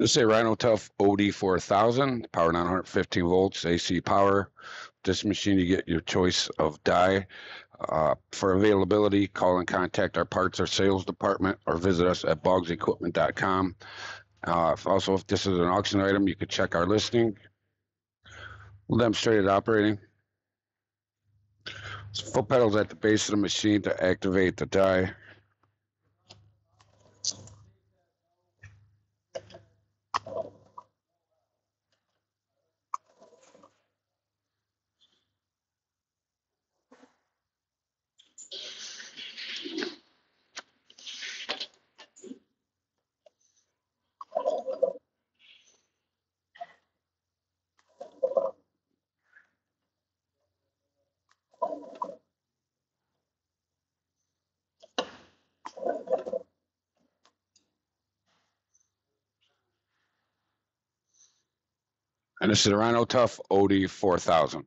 This is a Rhin-O-Tuff OD4000, power 915 volts, AC power. This machine, you get your choice of die. Uh, for availability, call and contact our parts or sales department or visit us at boggsequipment.com. Uh, also, if this is an auction item, you could check our listing. We'll demonstrate it operating. Foot pedals at the base of the machine to activate the die. And this is the Rhin-O-Tuff OD 4000.